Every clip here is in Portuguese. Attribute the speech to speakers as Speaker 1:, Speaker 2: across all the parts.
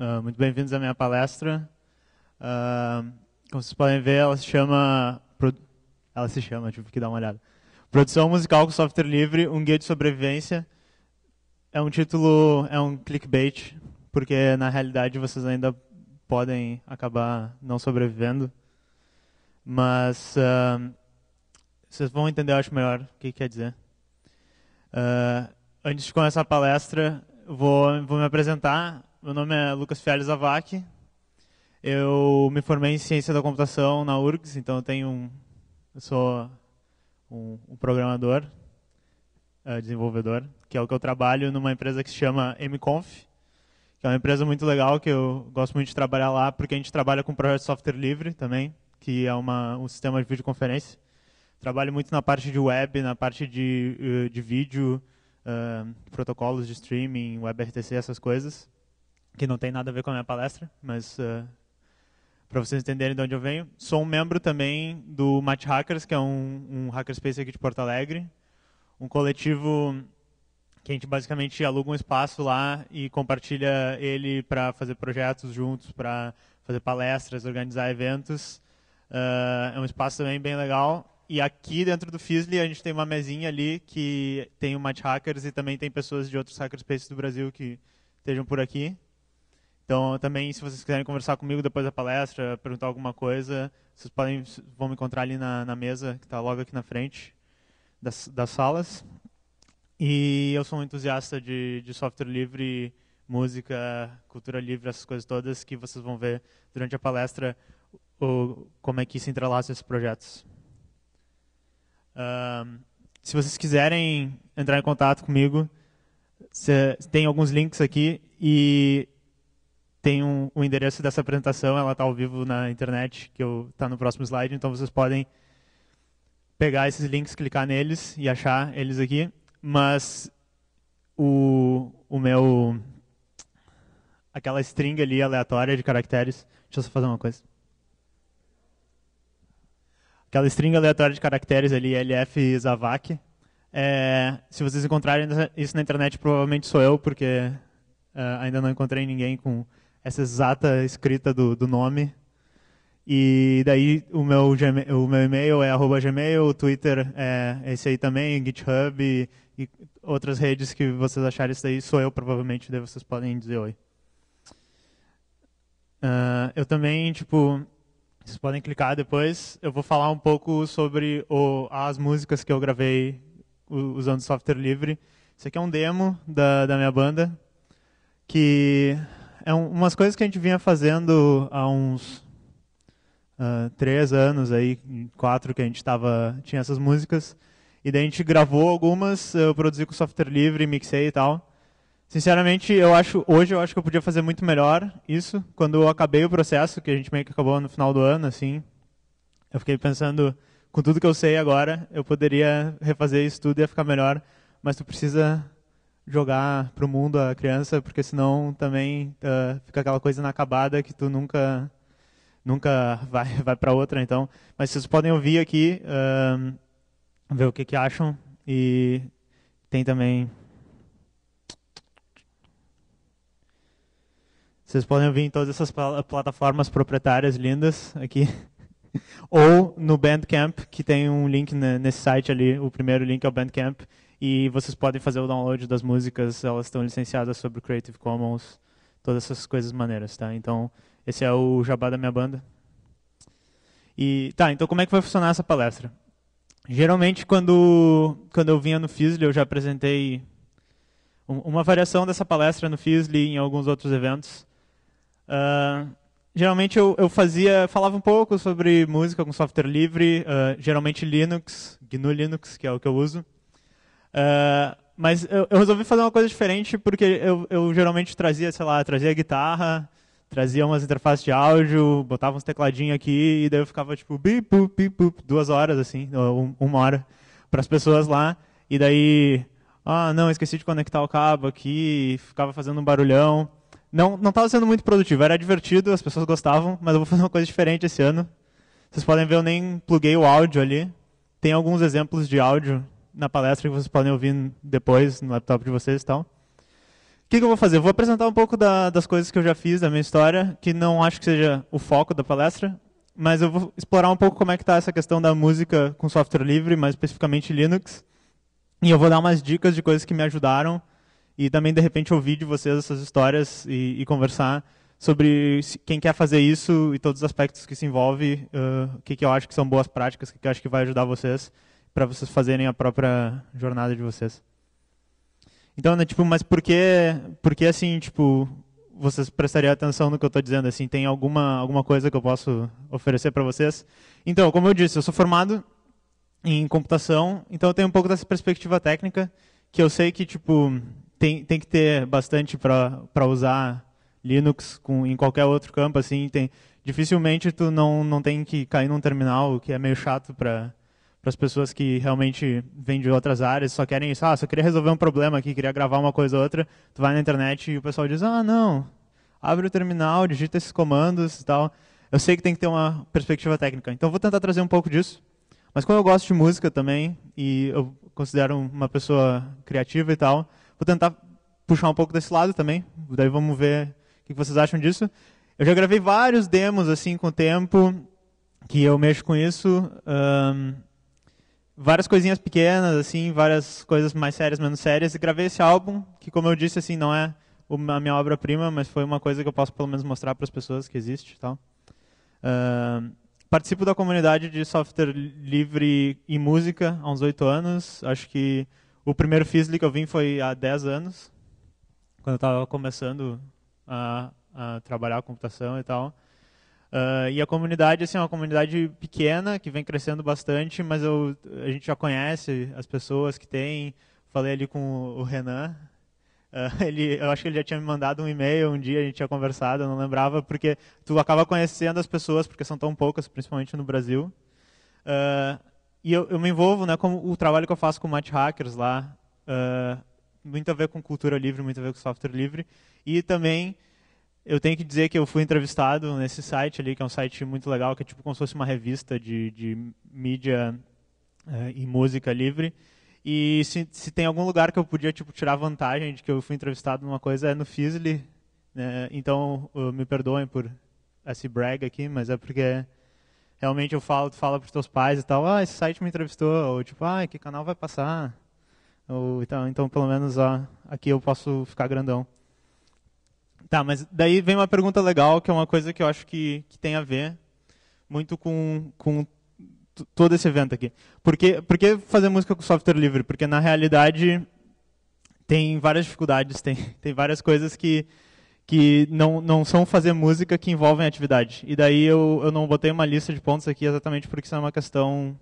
Speaker 1: Uh, muito bem-vindos à minha palestra. Uh, como vocês podem ver, ela se chama. Ela se chama, tive que dar uma olhada. Produção musical com software livre, um guia de sobrevivência. É um título, é um clickbait, porque na realidade vocês ainda podem acabar não sobrevivendo. Mas uh, vocês vão entender, eu acho, melhor o que quer dizer. antes de começar a palestra, vou, vou me apresentar. Meu nome é Lucas Fialho Zavac. Eu me formei em ciência da computação na URGS, então eu tenho um, eu sou um, um programador, uh, desenvolvedor, que é o que eu trabalho numa empresa que se chama MConf, que é uma empresa muito legal que eu gosto muito de trabalhar lá, porque a gente trabalha com projeto de software livre também, que é uma, um sistema de videoconferência. Trabalho muito na parte de web, na parte de, uh, de vídeo, uh, protocolos de streaming, WebRTC, essas coisas que não tem nada a ver com a minha palestra, mas uh, para vocês entenderem de onde eu venho. Sou um membro também do Match Hackers, que é um, um hackerspace aqui de Porto Alegre, um coletivo que a gente basicamente aluga um espaço lá e compartilha ele para fazer projetos juntos, para fazer palestras, organizar eventos. Uh, é um espaço também bem legal. E aqui dentro do Fizzly a gente tem uma mesinha ali que tem o Match Hackers e também tem pessoas de outros hackerspaces do Brasil que estejam por aqui. Então, também, se vocês quiserem conversar comigo depois da palestra, perguntar alguma coisa, vocês podem vão me encontrar ali na, na mesa, que está logo aqui na frente das, das salas. E eu sou um entusiasta de, de software livre, música, cultura livre, essas coisas todas, que vocês vão ver durante a palestra o, como é que se entrelaçam esses projetos. Se vocês quiserem entrar em contato comigo, tem alguns links aqui e tem um, o endereço dessa apresentação, ela está ao vivo na internet, que está no próximo slide, então vocês podem pegar esses links, clicar neles e achar eles aqui. Mas o, o meu aquela string ali aleatória de caracteres, deixa eu só fazer uma coisa. Aquela string aleatória de caracteres ali, LF Zavac, é, se vocês encontrarem isso na internet, provavelmente sou eu, porque uh, ainda não encontrei ninguém com essa exata escrita do, do nome. E daí o meu, o meu e-mail é arroba gmail, o Twitter é esse aí também, GitHub e, e, outras redes que vocês acharem isso aí, sou eu provavelmente, daí vocês podem dizer oi. Uh, eu também, tipo, vocês podem clicar depois, eu vou falar um pouco sobre o, as músicas que eu gravei usando software livre. Isso aqui é um demo da, da minha banda, que é um, umas coisas que a gente vinha fazendo há uns uh, três anos aí, quatro que a gente tava, tinha essas músicas. E daí a gente gravou algumas, eu produzi com software livre, mixei e tal. Sinceramente, eu acho, hoje eu acho que eu podia fazer muito melhor isso. Quando eu acabei o processo, que a gente meio que acabou no final do ano, assim, eu fiquei pensando, com tudo que eu sei agora, eu poderia refazer isso tudo e ia ficar melhor. Mas tu precisa jogar para o mundo a criança, porque senão também uh, fica aquela coisa inacabada que tu nunca nunca vai vai para outra. Então, mas vocês podem ouvir aqui, uh, ver o que, que acham e tem também Vocês podem ouvir em todas essas plataformas proprietárias lindas aqui. Ou no Bandcamp, que tem um link nesse site ali. O primeiro link é o Bandcamp e vocês podem fazer o download das músicas, elas estão licenciadas sobre Creative Commons, todas essas coisas maneiras, tá? Então, esse é o jabá da minha banda. E tá, então como é que vai funcionar essa palestra? Geralmente quando quando eu vinha no Fizzly, eu já apresentei uma variação dessa palestra no Fizzly em alguns outros eventos. Uh, geralmente eu, eu fazia, falava um pouco sobre música com software livre, uh, geralmente Linux, GNU Linux, que é o que eu uso. Uh, mas eu, eu, resolvi fazer uma coisa diferente porque eu, eu geralmente trazia, sei lá, trazia guitarra, trazia umas interfaces de áudio, botava uns tecladinhos aqui e daí eu ficava tipo bip, bip, bup, duas horas assim, uma hora para as pessoas lá e daí ah não esqueci de conectar o cabo aqui, ficava fazendo um barulhão. Não não estava sendo muito produtivo, era divertido, as pessoas gostavam, mas eu vou fazer uma coisa diferente esse ano. Vocês podem ver, eu nem pluguei o áudio ali. Tem alguns exemplos de áudio na palestra que vocês podem ouvir depois no laptop de vocês e tal. que, que eu vou fazer? Eu vou apresentar um pouco da, das coisas que eu já fiz, da minha história, que não acho que seja o foco da palestra, mas eu vou explorar um pouco como é que está essa questão da música com software livre, mais especificamente Linux. E eu vou dar umas dicas de coisas que me ajudaram e também, de repente, ouvir de vocês essas histórias e, e conversar sobre quem quer fazer isso e todos os aspectos que se envolve, uh, o que, que eu acho que são boas práticas, o que, que eu acho que vai ajudar vocês para vocês fazerem a própria jornada de vocês. Então, né, tipo, mas por que, por que assim, tipo, vocês prestariam atenção no que eu estou dizendo? Assim, tem alguma alguma coisa que eu posso oferecer para vocês? Então, como eu disse, eu sou formado em computação, então eu tenho um pouco dessa perspectiva técnica, que eu sei que tipo tem tem que ter bastante para usar Linux com em qualquer outro campo, assim, tem dificilmente tu não não tem que cair num terminal, que é meio chato para para as pessoas que realmente vêm de outras áreas, só querem isso, ah, só queria resolver um problema aqui, queria gravar uma coisa ou outra, tu vai na internet e o pessoal diz, ah, não, abre o terminal, digita esses comandos e tal. Eu sei que tem que ter uma perspectiva técnica, então vou tentar trazer um pouco disso. Mas como eu gosto de música também, e eu considero uma pessoa criativa e tal, vou tentar puxar um pouco desse lado também, daí vamos ver o que vocês acham disso. Eu já gravei vários demos assim com o tempo, que eu mexo com isso. Um, várias coisinhas pequenas, assim, várias coisas mais sérias, menos sérias, e gravei esse álbum, que como eu disse, assim, não é a minha obra-prima, mas foi uma coisa que eu posso pelo menos mostrar para as pessoas que existe tal. Uh, participo da comunidade de software livre e música há uns oito anos. Acho que o primeiro Fizzly que eu vim foi há dez anos, quando eu estava começando a, a trabalhar a computação e tal. Uh, e a comunidade assim, é uma comunidade pequena, que vem crescendo bastante, mas eu, a gente já conhece as pessoas que tem. Falei ali com o Renan. Uh, ele, eu acho que ele já tinha me mandado um e-mail um dia, a gente tinha conversado, eu não lembrava, porque tu acaba conhecendo as pessoas, porque são tão poucas, principalmente no Brasil. Uh, e eu, eu, me envolvo, né, com o trabalho que eu faço com Matt Hackers lá, muito a ver com cultura livre, muito a ver com software livre, e também eu tenho que dizer que eu fui entrevistado nesse site ali, que é um site muito legal, que é tipo como se fosse uma revista de, de mídia é, e música livre. E se, se tem algum lugar que eu podia tipo tirar vantagem de que eu fui entrevistado numa coisa é no Fizzly. Né? Então, me perdoem por esse brag aqui, mas é porque realmente eu falo, tu fala para os teus pais e tal, ah, esse site me entrevistou, ou tipo, ah, que canal vai passar? Ou, então, então, pelo menos ó, aqui eu posso ficar grandão. Tá, mas daí vem uma pergunta legal, que é uma coisa que eu acho que, que tem a ver muito com, com todo esse evento aqui. Por que, por que fazer música com software livre? Porque, na realidade, tem várias dificuldades, tem, tem várias coisas que, que não, não são fazer música que envolvem atividade. E daí eu, eu não botei uma lista de pontos aqui exatamente porque isso é uma questão,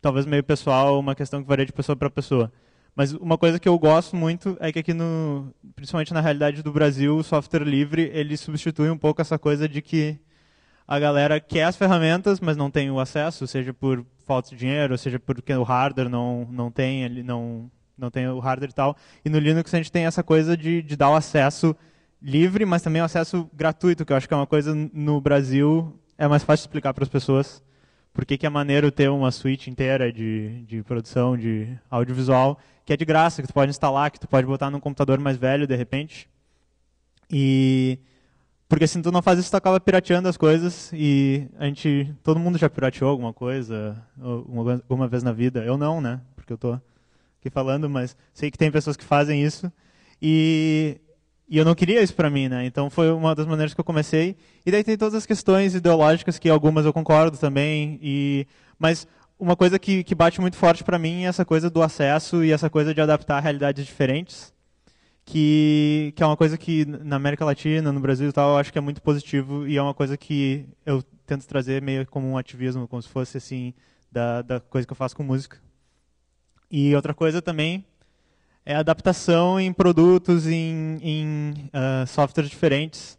Speaker 1: talvez meio pessoal, uma questão que varia de pessoa para pessoa. Mas uma coisa que eu gosto muito é que aqui no, principalmente na realidade do Brasil, o software livre, ele substitui um pouco essa coisa de que a galera quer as ferramentas, mas não tem o acesso, seja por falta de dinheiro, seja porque o hardware não não tem, ele não não tem o hardware e tal. E no Linux a gente tem essa coisa de, de dar o acesso livre, mas também o acesso gratuito, que eu acho que é uma coisa no Brasil é mais fácil explicar para as pessoas por que é maneiro ter uma suite inteira de, de produção de audiovisual que é de graça, que tu pode instalar, que tu pode botar num computador mais velho de repente. E porque se tu não faz isso, tu acaba pirateando as coisas e a gente, todo mundo já pirateou alguma coisa alguma vez na vida. Eu não, né? Porque eu tô aqui falando, mas sei que tem pessoas que fazem isso e e eu não queria isso para mim, né? Então foi uma das maneiras que eu comecei. E daí tem todas as questões ideológicas que algumas eu concordo também e mas uma coisa que, que bate muito forte para mim é essa coisa do acesso e essa coisa de adaptar realidades diferentes, que, que é uma coisa que na América Latina, no Brasil e tal, eu acho que é muito positivo e é uma coisa que eu tento trazer meio como um ativismo, como se fosse assim, da, da coisa que eu faço com música. E outra coisa também é a adaptação em produtos, em, em uh, softwares diferentes,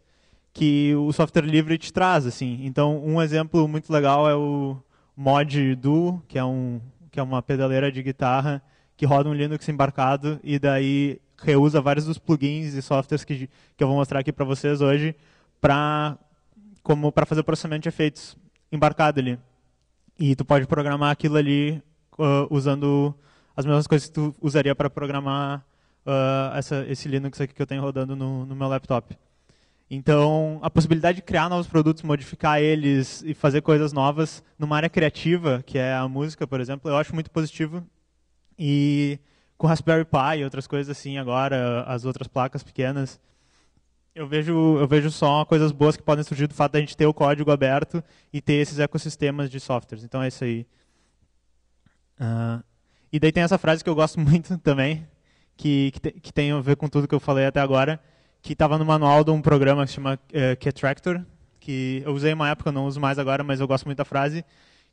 Speaker 1: que o software livre te traz. assim. Então, um exemplo muito legal é o mod do, que é, um, que é uma pedaleira de guitarra que roda um Linux embarcado e daí reusa vários dos plugins e softwares que, que eu vou mostrar aqui para vocês hoje para como para fazer o processamento de efeitos embarcado ali. E tu pode programar aquilo ali uh, usando as mesmas coisas que tu usaria para programar uh, essa, esse Linux aqui que eu tenho rodando no, no meu laptop. Então, a possibilidade de criar novos produtos, modificar eles e fazer coisas novas numa área criativa, que é a música, por exemplo, eu acho muito positivo. E com Raspberry Pi e outras coisas assim agora, as outras placas pequenas, eu vejo, eu vejo só coisas boas que podem surgir do fato da gente ter o código aberto e ter esses ecossistemas de softwares. Então é isso aí. Uh, e daí tem essa frase que eu gosto muito também, que, que, te, que tem a ver com tudo que eu falei até agora, que estava no manual de um programa que se chama uh, Ktractor, que eu usei uma época, não uso mais agora, mas eu gosto muito da frase,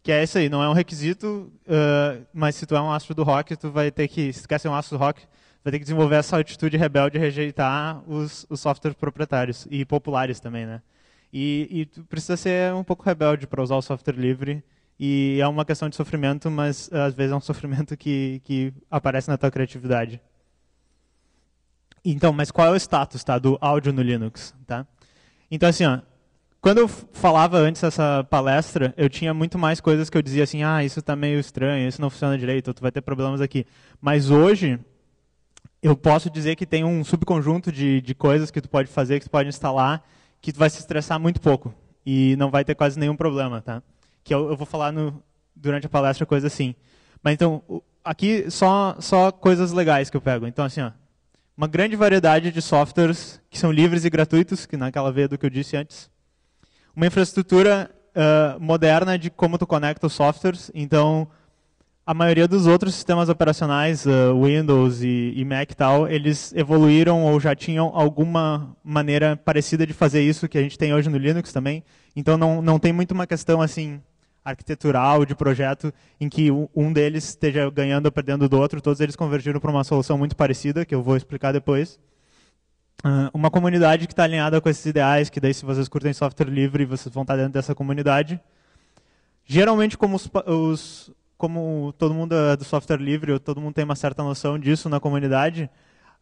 Speaker 1: que é isso aí, não é um requisito, uh, mas se tu é um astro do rock, tu vai ter que, se tu quer ser um astro do rock, vai ter que desenvolver essa atitude rebelde de rejeitar os, os softwares proprietários e populares também, né? E, e tu precisa ser um pouco rebelde para usar o software livre, e é uma questão de sofrimento, mas às vezes é um sofrimento que, que aparece na tua criatividade. Então, mas qual é o status tá, do áudio no Linux? Tá? Então, assim, ó, quando eu falava antes dessa palestra, eu tinha muito mais coisas que eu dizia assim, ah, isso está meio estranho, isso não funciona direito, tu vai ter problemas aqui. Mas hoje, eu posso dizer que tem um subconjunto de, de coisas que tu pode fazer, que tu pode instalar, que tu vai se estressar muito pouco e não vai ter quase nenhum problema, tá? Que eu, eu vou falar no, durante a palestra coisa assim. Mas então, aqui só só coisas legais que eu pego. Então assim, ó, uma grande variedade de softwares que são livres e gratuitos, que naquela veia do que eu disse antes. Uma infraestrutura uh, moderna de como tu conecta os softwares. Então, a maioria dos outros sistemas operacionais, uh, Windows e, e, Mac e tal, eles evoluíram ou já tinham alguma maneira parecida de fazer isso que a gente tem hoje no Linux também. Então, não, não tem muito uma questão assim arquitetural de projeto em que um deles esteja ganhando ou perdendo do outro, todos eles convergiram para uma solução muito parecida, que eu vou explicar depois. Uh, uma comunidade que está alinhada com esses ideais, que daí se vocês curtem software livre, vocês vão estar dentro dessa comunidade. Geralmente, como, os, os, como todo mundo é do software livre, ou todo mundo tem uma certa noção disso na comunidade,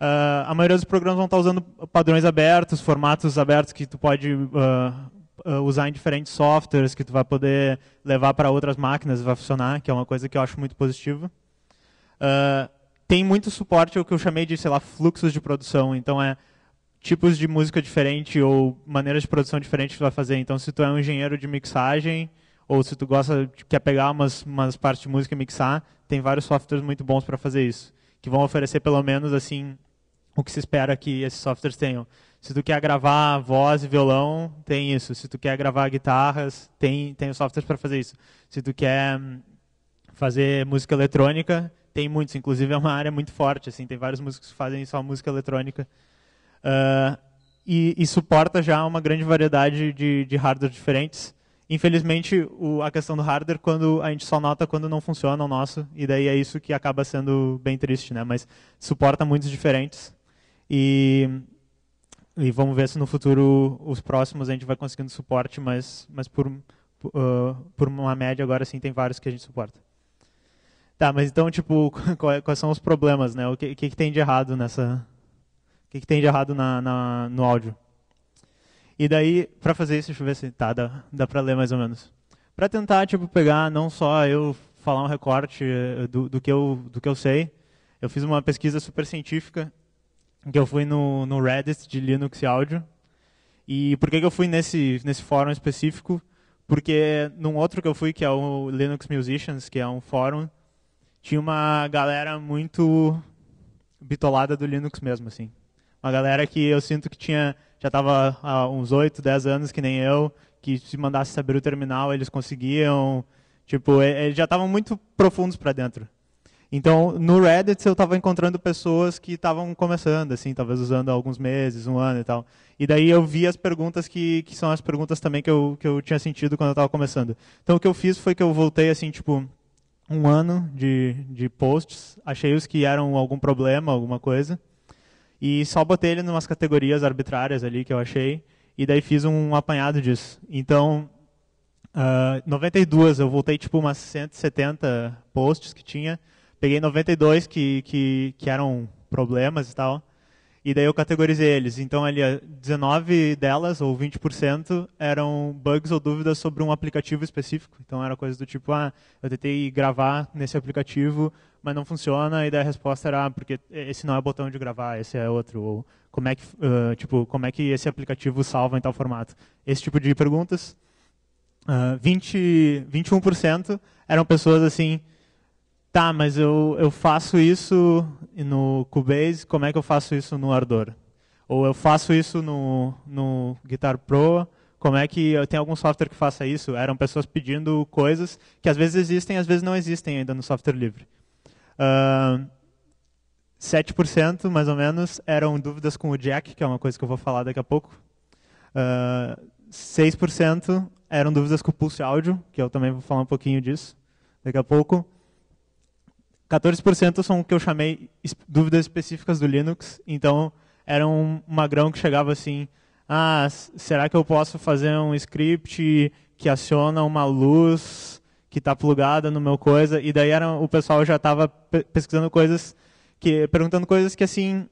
Speaker 1: uh, a maioria dos programas vão estar usando padrões abertos, formatos abertos que tu pode uh, uh, usar em diferentes softwares que tu vai poder levar para outras máquinas e vai funcionar, que é uma coisa que eu acho muito positiva. Uh, tem muito suporte ao que eu chamei de, sei lá, fluxos de produção. Então, é tipos de música diferente ou maneiras de produção diferentes que tu vai fazer. Então, se tu é um engenheiro de mixagem ou se tu gosta, quer pegar umas, umas partes de música e mixar, tem vários softwares muito bons para fazer isso, que vão oferecer pelo menos assim o que se espera que esses softwares tenham. Se tu quer gravar voz e violão, tem isso. Se tu quer gravar guitarras, tem, tem softwares para fazer isso. Se tu quer hum, fazer música eletrônica, tem muitos. Inclusive é uma área muito forte. Assim, tem vários músicos que fazem só música eletrônica. Uh, e, e, suporta já uma grande variedade de, de hardware diferentes. Infelizmente, o, a questão do hardware, quando a gente só nota quando não funciona o nosso, e daí é isso que acaba sendo bem triste, né? Mas suporta muitos diferentes. E e vamos ver se no futuro os próximos a gente vai conseguindo suporte, mas, mas por, uh, por uma média agora sim tem vários que a gente suporta. Tá, mas então, tipo, quais são os problemas, né? O que, que, que tem de errado nessa... O que, que tem de errado na, na no áudio? E daí, para fazer isso, deixa eu ver se tá, dá, dá para ler mais ou menos. Para tentar, tipo, pegar não só eu falar um recorte eh, do, do, que eu, do que eu sei, eu fiz uma pesquisa super científica que eu fui no, no Reddit de Linux e áudio. E por que, que eu fui nesse, nesse fórum específico? Porque num outro que eu fui, que é o Linux Musicians, que é um fórum, tinha uma galera muito bitolada do Linux mesmo, assim. Uma galera que eu sinto que tinha já estava há uns 8, 10 anos, que nem eu, que se mandasse saber o terminal, eles conseguiam. Tipo, eles já estavam muito profundos para dentro. Então, no Reddit eu estava encontrando pessoas que estavam começando, assim, talvez usando alguns meses, um ano e tal. E daí eu vi as perguntas que, que são as perguntas também que eu, que eu tinha sentido quando eu estava começando. Então, o que eu fiz foi que eu voltei, assim, tipo, um ano de, de posts, achei os que eram algum problema, alguma coisa, e só botei ele em umas categorias arbitrárias ali que eu achei, e daí fiz um apanhado disso. Então, uh, 92 eu voltei, tipo, umas 170 posts que tinha, Peguei 92 que, que, que eram problemas e tal. E daí eu categorizei eles. Então, ali, 19 delas, ou 20%, eram bugs ou dúvidas sobre um aplicativo específico. Então, era coisa do tipo, ah, eu tentei gravar nesse aplicativo, mas não funciona, e daí a resposta era, ah, porque esse não é o botão de gravar, esse é outro. Ou como é que, uh, tipo, como é que esse aplicativo salva em tal formato. Esse tipo de perguntas. Uh, 20, 21% eram pessoas assim, tá, mas eu, eu faço isso no Cubase, como é que eu faço isso no Ardor? Ou eu faço isso no, no Guitar Pro, como é que eu tenho algum software que faça isso? Eram pessoas pedindo coisas que às vezes existem, às vezes não existem ainda no software livre. Uh, 7% mais ou menos eram dúvidas com o Jack, que é uma coisa que eu vou falar daqui a pouco. Uh, 6% eram dúvidas com o Pulse Audio, que eu também vou falar um pouquinho disso daqui a pouco. 14% são o que eu chamei dúvidas específicas do Linux. Então, era um magrão que chegava assim, ah, será que eu posso fazer um script que aciona uma luz que está plugada no meu coisa? E daí era, o pessoal já estava pesquisando coisas, que, perguntando coisas que assim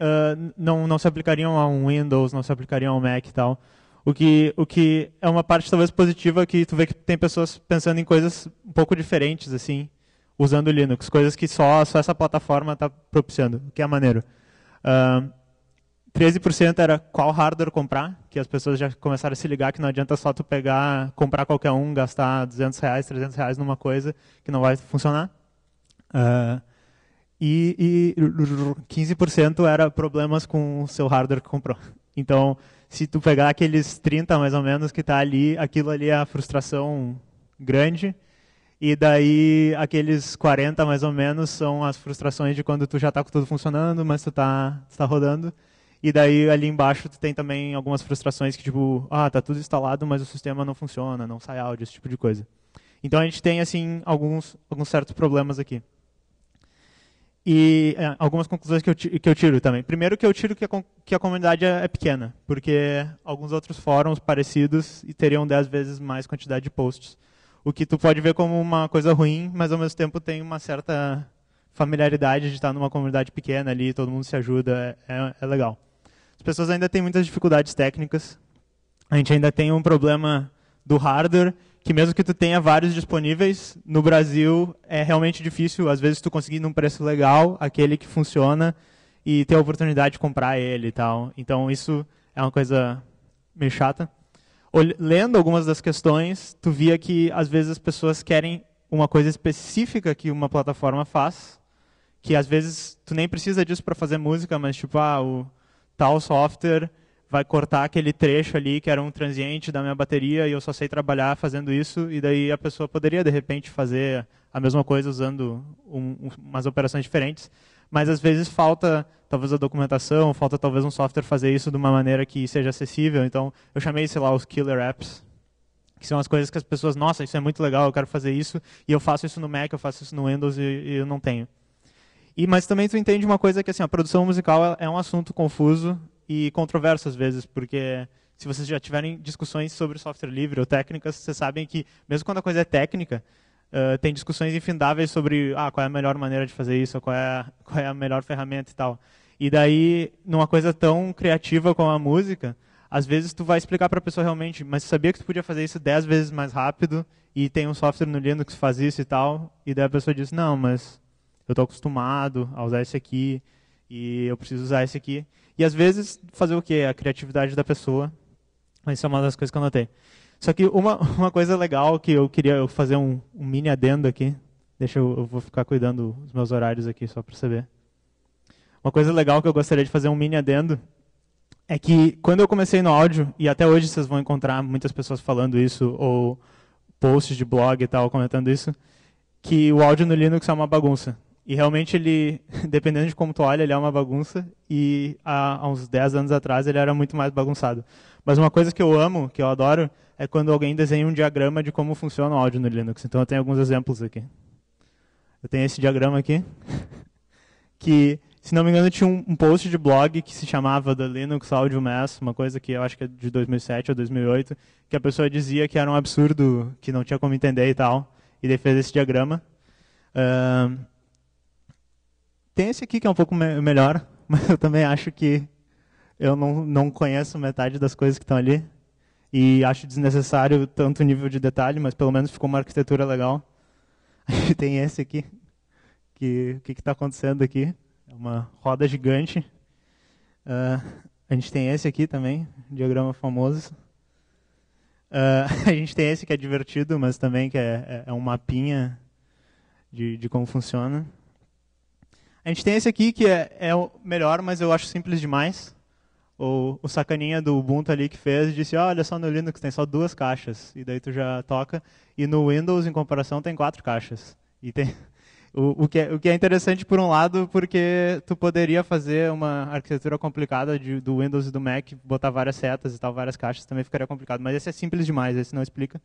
Speaker 1: uh, não, não se aplicariam a um Windows, não se aplicariam ao Mac e tal. O que, o que é uma parte talvez positiva que tu vê que tem pessoas pensando em coisas um pouco diferentes, assim, usando Linux, coisas que só, só essa plataforma está propiciando, o que é maneiro. Uh, 13% era qual hardware comprar, que as pessoas já começaram a se ligar que não adianta só tu pegar, comprar qualquer um, gastar 200 reais, 300 reais numa coisa que não vai funcionar. Uh, e, e 15% era problemas com o seu hardware que comprou. Então, se tu pegar aqueles 30 mais ou menos que está ali, aquilo ali é a frustração grande. E daí aqueles 40 mais ou menos são as frustrações de quando tu já está com tudo funcionando, mas tu está tá rodando. E daí ali embaixo tu tem também algumas frustrações que tipo, ah, tá tudo instalado, mas o sistema não funciona, não sai áudio, esse tipo de coisa. Então a gente tem assim alguns alguns certos problemas aqui. E é, algumas conclusões que eu, que eu tiro também. Primeiro que eu tiro que a, que a comunidade é, é pequena, porque alguns outros fóruns parecidos teriam 10 vezes mais quantidade de posts. O que tu pode ver como uma coisa ruim, mas ao mesmo tempo tem uma certa familiaridade de estar numa comunidade pequena ali, todo mundo se ajuda, é, é, é legal. As pessoas ainda têm muitas dificuldades técnicas. A gente ainda tem um problema do hardware que mesmo que tu tenha vários disponíveis, no Brasil é realmente difícil, às vezes, tu conseguir num preço legal, aquele que funciona, e ter a oportunidade de comprar ele e tal. Então, isso é uma coisa meio chata. Lendo algumas das questões, tu via que, às vezes, as pessoas querem uma coisa específica que uma plataforma faz, que, às vezes, tu nem precisa disso para fazer música, mas, tipo, ah, o tal software vai cortar aquele trecho ali que era um transiente da minha bateria e eu só sei trabalhar fazendo isso e daí a pessoa poderia de repente fazer a mesma coisa usando um, um, umas operações diferentes, mas às vezes falta talvez a documentação, falta talvez um software fazer isso de uma maneira que seja acessível. Então eu chamei sei lá os killer apps, que são as coisas que as pessoas, nossa, isso é muito legal, eu quero fazer isso e eu faço isso no Mac, eu faço isso no Windows e, e eu não tenho. E, mas também tu entende uma coisa que assim, a produção musical é um assunto confuso e controverso às vezes, porque se vocês já tiverem discussões sobre software livre ou técnicas, vocês sabem que, mesmo quando a coisa é técnica, uh, tem discussões infindáveis sobre ah, qual é a melhor maneira de fazer isso, qual é, qual é a melhor ferramenta e tal. E daí, numa coisa tão criativa como a música, às vezes tu vai explicar para a pessoa realmente, mas sabia que tu podia fazer isso dez vezes mais rápido e tem um software no Linux que faz isso e tal, e daí a pessoa diz, não, mas eu estou acostumado a usar esse aqui e eu preciso usar esse aqui. E às vezes fazer o quê? A criatividade da pessoa. Isso é uma das coisas que eu notei. Só que uma, uma coisa legal que eu queria fazer um, um mini adendo aqui. Deixa eu, eu vou ficar cuidando dos meus horários aqui só para saber. Uma coisa legal que eu gostaria de fazer um mini adendo é que quando eu comecei no áudio, e até hoje vocês vão encontrar muitas pessoas falando isso, ou posts de blog e tal comentando isso, que o áudio no Linux é uma bagunça. E realmente ele, dependendo de como tu olha, ele é uma bagunça. E há, há, uns 10 anos atrás ele era muito mais bagunçado. Mas uma coisa que eu amo, que eu adoro, é quando alguém desenha um diagrama de como funciona o áudio no Linux. Então eu tenho alguns exemplos aqui. Eu tenho esse diagrama aqui, que, se não me engano, tinha um, post de blog que se chamava The Linux Audio Mass, uma coisa que eu acho que é de 2007 ou 2008, que a pessoa dizia que era um absurdo, que não tinha como entender e tal. E daí fez esse diagrama. Uh, tem esse aqui que é um pouco me melhor, mas eu também acho que eu não, não conheço metade das coisas que estão ali. E acho desnecessário tanto nível de detalhe, mas pelo menos ficou uma arquitetura legal. A gente tem esse aqui. Que, o que está acontecendo aqui? É uma roda gigante. Uh, a gente tem esse aqui também, diagrama famoso. Uh, a gente tem esse que é divertido, mas também que é, é, é um mapinha de, de como funciona. A gente tem esse aqui que é, é o melhor, mas eu acho simples demais. O, sacaninha do Ubuntu ali que fez disse, oh, olha só no Linux tem só duas caixas. E daí tu já toca. E no Windows, em comparação, tem quatro caixas. E tem, o, o, que é, o que é interessante por um lado, porque tu poderia fazer uma arquitetura complicada de, do Windows e do Mac, botar várias setas e tal, várias caixas, também ficaria complicado. Mas esse é simples demais, esse não explica.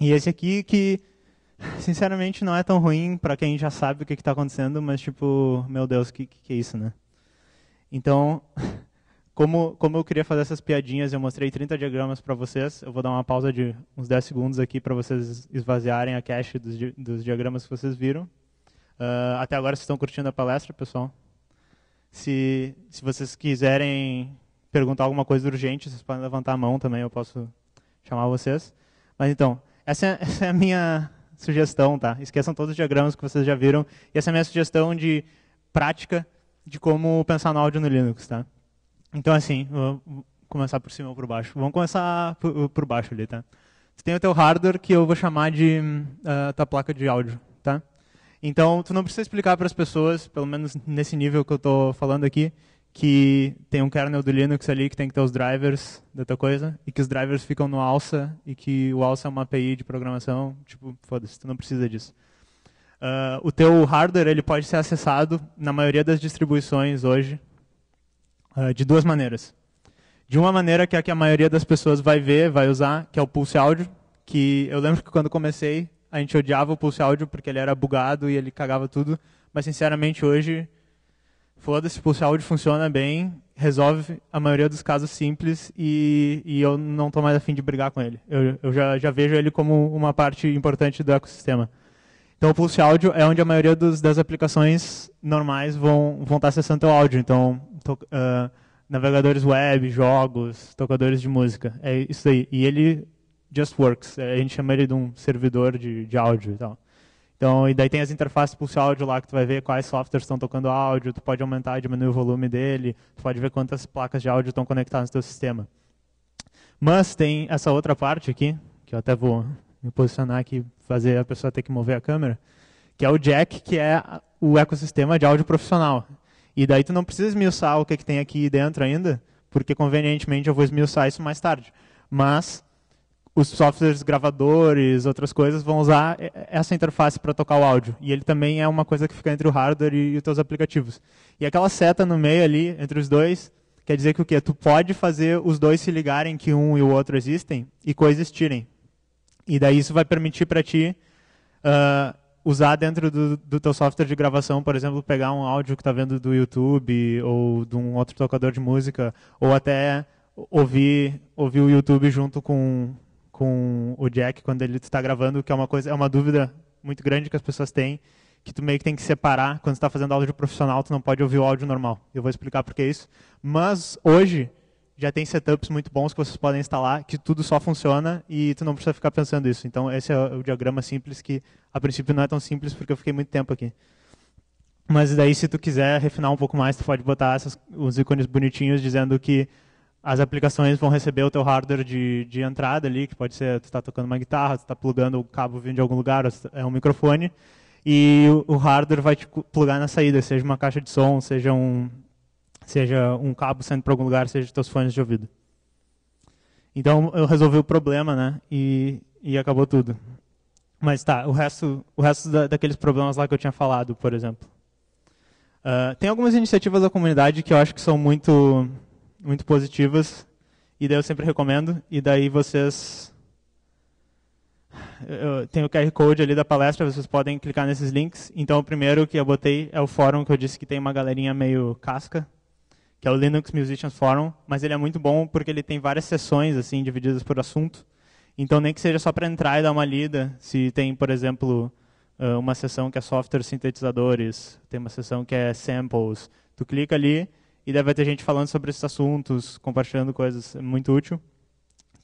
Speaker 1: E esse aqui que sinceramente não é tão ruim para quem já sabe o que está acontecendo, mas tipo, meu Deus, que, que é isso, né? Então, como, como eu queria fazer essas piadinhas, eu mostrei 30 diagramas para vocês. Eu vou dar uma pausa de uns 10 segundos aqui para vocês esvaziarem a cache dos, dos diagramas que vocês viram. Uh, até agora vocês estão curtindo a palestra, pessoal? Se, se vocês quiserem perguntar alguma coisa urgente, vocês podem levantar a mão também, eu posso chamar vocês. Mas então, essa é, essa é a minha sugestão, tá? Esqueçam todos os diagramas que vocês já viram. E essa é a minha sugestão de prática de como pensar no áudio no Linux, tá? Então, assim, vou começar por cima ou por baixo. Vamos começar por, baixo ali, tá? Você tem o teu hardware que eu vou chamar de uh, tua placa de áudio, tá? Então, tu não precisa explicar para as pessoas, pelo menos nesse nível que eu estou falando aqui, que tem um kernel do Linux ali que tem que ter os drivers da tua coisa e que os drivers ficam no ALSA e que o ALSA é uma API de programação, tipo, foda-se, tu não precisa disso. Uh, o teu hardware ele pode ser acessado na maioria das distribuições hoje uh, de duas maneiras. De uma maneira que é a que a maioria das pessoas vai ver, vai usar, que é o Pulse Audio, que eu lembro que quando comecei a gente odiava o Pulse Audio porque ele era bugado e ele cagava tudo, mas sinceramente hoje foda-se, Pulse Audio funciona bem, resolve a maioria dos casos simples e, e eu não estou mais afim de brigar com ele. Eu, eu já, já, vejo ele como uma parte importante do ecossistema. Então, o Pulse Audio é onde a maioria dos, das aplicações normais vão, vão estar acessando o áudio. Então, to, uh, navegadores web, jogos, tocadores de música. É isso aí. E ele just works. A gente chama ele de um servidor de, de áudio e tal. Então, e daí tem as interfaces Pulse Audio lá que tu vai ver quais softwares estão tocando áudio, tu pode aumentar e diminuir o volume dele, tu pode ver quantas placas de áudio estão conectadas no teu sistema. Mas tem essa outra parte aqui, que eu até vou me posicionar aqui, fazer a pessoa ter que mover a câmera, que é o jack, que é o ecossistema de áudio profissional. E daí tu não precisa esmiuçar o que, que tem aqui dentro ainda, porque convenientemente eu vou esmiuçar isso mais tarde. Mas os softwares gravadores, outras coisas, vão usar essa interface para tocar o áudio. E ele também é uma coisa que fica entre o hardware e os teus aplicativos. E aquela seta no meio ali, entre os dois, quer dizer que o quê? Tu pode fazer os dois se ligarem que um e o outro existem e coexistirem. E daí isso vai permitir para ti uh, usar dentro do, do teu software de gravação, por exemplo, pegar um áudio que está vendo do YouTube ou de um outro tocador de música, ou até ouvir, ouvir o YouTube junto com com o Jack quando ele está gravando, que é uma coisa, é uma dúvida muito grande que as pessoas têm, que tu meio que tem que separar quando está fazendo áudio profissional, tu não pode ouvir o áudio normal. Eu vou explicar por que isso. Mas hoje já tem setups muito bons que vocês podem instalar, que tudo só funciona e tu não precisa ficar pensando isso. Então esse é o diagrama simples que a princípio não é tão simples porque eu fiquei muito tempo aqui. Mas daí se tu quiser refinar um pouco mais, tu pode botar essas, os ícones bonitinhos dizendo que as aplicações vão receber o teu hardware de, de entrada ali, que pode ser, tu está tocando uma guitarra, tu está plugando o cabo vindo de algum lugar, é um microfone, e o, o hardware vai te plugar na saída, seja uma caixa de som, seja um, seja um cabo saindo para algum lugar, seja teus fones de ouvido. Então eu resolvi o problema, né, e, e acabou tudo. Mas tá, o resto, o resto da, daqueles problemas lá que eu tinha falado, por exemplo. Uh, tem algumas iniciativas da comunidade que eu acho que são muito muito positivas, e daí eu sempre recomendo, e daí vocês... Eu tenho o QR Code ali da palestra, vocês podem clicar nesses links. Então, o primeiro que eu botei é o fórum que eu disse que tem uma galerinha meio casca, que é o Linux Musicians Forum, mas ele é muito bom porque ele tem várias sessões assim divididas por assunto. Então, nem que seja só para entrar e dar uma lida, se tem, por exemplo, uma sessão que é software sintetizadores, tem uma sessão que é samples, Tu clica ali e vai ter gente falando sobre esses assuntos, compartilhando coisas, é muito útil.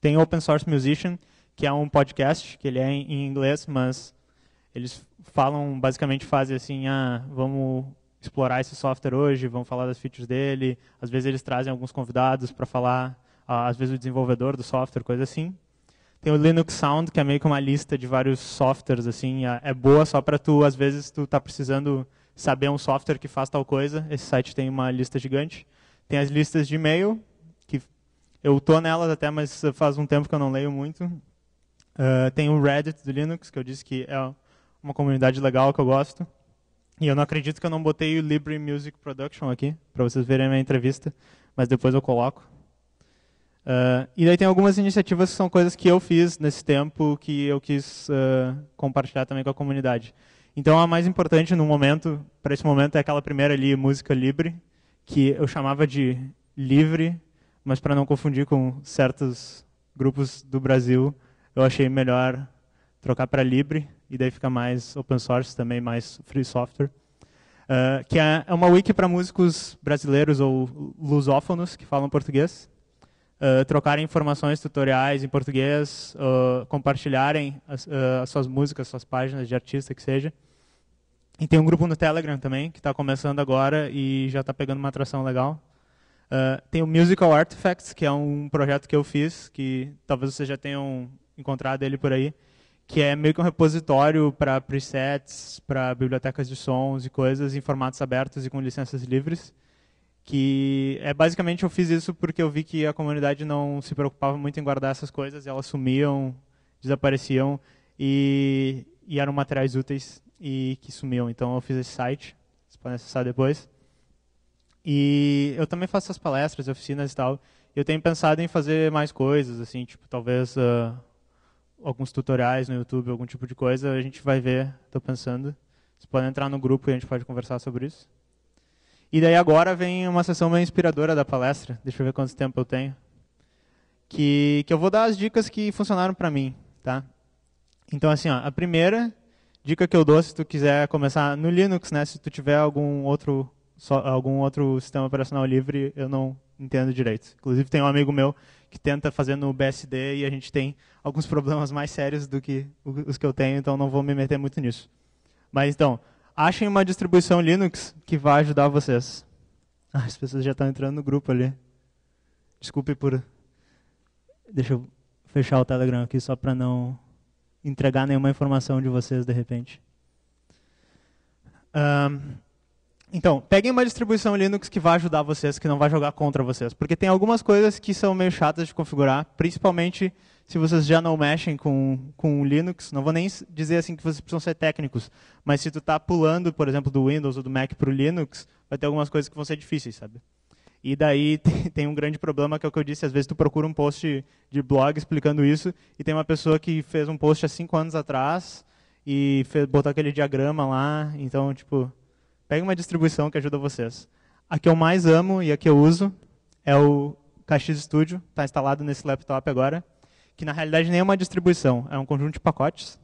Speaker 1: Tem Open Source Musician, que é um podcast, que ele é em inglês, mas eles falam, basicamente fazem assim, ah, vamos explorar esse software hoje, vamos falar das features dele. Às vezes eles trazem alguns convidados para falar, às vezes o desenvolvedor do software, coisa assim. Tem o Linux Sound, que é meio que uma lista de vários softwares, assim, é, é boa só para tu, às vezes tu está precisando saber um software que faz tal coisa. Esse site tem uma lista gigante. Tem as listas de e-mail, que eu tô nelas até, mas faz um tempo que eu não leio muito. Uh, tem o Reddit do Linux, que eu disse que é uma comunidade legal que eu gosto. E eu não acredito que eu não botei o Libre Music Production aqui, para vocês verem a minha entrevista, mas depois eu coloco. Uh, e daí tem algumas iniciativas que são coisas que eu fiz nesse tempo que eu quis uh, compartilhar também com a comunidade. Então a mais importante no momento, para esse momento, é aquela primeira ali, música livre, que eu chamava de livre, mas para não confundir com certos grupos do Brasil, eu achei melhor trocar para Libre, e daí fica mais open source também, mais free software. Uh, que é, é uma wiki para músicos brasileiros ou lusófonos que falam português. Uh, trocarem informações, tutoriais em português, uh, compartilharem as, as, suas músicas, suas páginas de artista, que seja. E tem um grupo no Telegram também, que está começando agora e já está pegando uma atração legal. tem o Musical Artifacts, que é um projeto que eu fiz, que talvez vocês já tenham encontrado ele por aí, que é meio que um repositório para presets, para bibliotecas de sons e coisas em formatos abertos e com licenças livres. Que é basicamente eu fiz isso porque eu vi que a comunidade não se preocupava muito em guardar essas coisas, elas sumiam, desapareciam e, e eram materiais úteis e que sumiam. Então eu fiz esse site, vocês podem acessar depois. E eu também faço essas palestras, oficinas e tal. Eu tenho pensado em fazer mais coisas, assim, tipo talvez uh, alguns tutoriais no YouTube, algum tipo de coisa, a gente vai ver, estou pensando. Vocês podem entrar no grupo e a gente pode conversar sobre isso. E daí agora vem uma sessão meio inspiradora da palestra, deixa eu ver quanto tempo eu tenho, que, que eu vou dar as dicas que funcionaram para mim. Tá? Então, assim, ó, a primeira dica que eu dou, se tu quiser começar no Linux, né, se tu tiver algum outro, algum outro sistema operacional livre, eu não entendo direito. Inclusive, tem um amigo meu que tenta fazer no BSD e a gente tem alguns problemas mais sérios do que os que eu tenho, então não vou me meter muito nisso. Mas então, achem uma distribuição Linux que vai ajudar vocês. Ah, as pessoas já estão entrando no grupo ali. Desculpe por. Deixa eu fechar o Telegram aqui só para não entregar nenhuma informação de vocês de repente. Um, então, peguem uma distribuição Linux que vai ajudar vocês, que não vai jogar contra vocês. Porque tem algumas coisas que são meio chatas de configurar, principalmente se vocês já não mexem com, com Linux. Não vou nem dizer assim que vocês precisam ser técnicos, mas se tu está pulando, por exemplo, do Windows ou do Mac para o Linux, vai ter algumas coisas que vão ser difíceis, sabe? E daí tem um grande problema que é o que eu disse, às vezes tu procura um post de blog explicando isso e tem uma pessoa que fez um post há cinco anos atrás e fez, botou aquele diagrama lá, então, tipo, Pegue uma distribuição que ajuda vocês. A que eu mais amo e a que eu uso é o KX Studio, está instalado nesse laptop agora, que na realidade nem é uma distribuição, é um conjunto de pacotes.